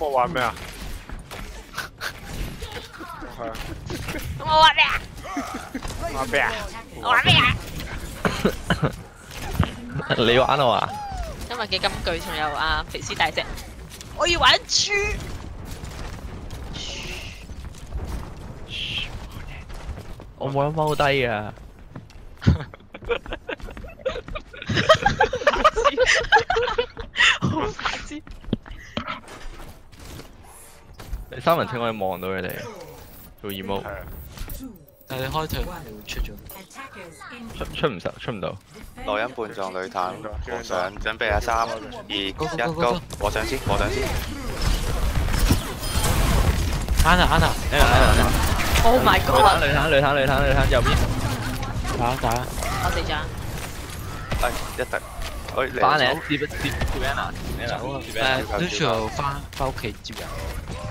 我玩咩啊？咁我玩咩啊？玩咩啊？玩咩啊？你玩我啊？今日嘅金句仲有啊肥师大只，我要玩猪。我冇得踎低啊！三文听可以望到佢哋做二毛，但系你开团出出唔实出唔到，噪音半撞女坦，和尚准备下三二一高，和尚先，和尚先，安娜啱啦，你啦啱啦，Oh my god！女坦女坦女坦女坦右边打打打四掌，哎一突，把零跌一跌，点 a 啊？走啊！哎，都需要翻翻屋企接人。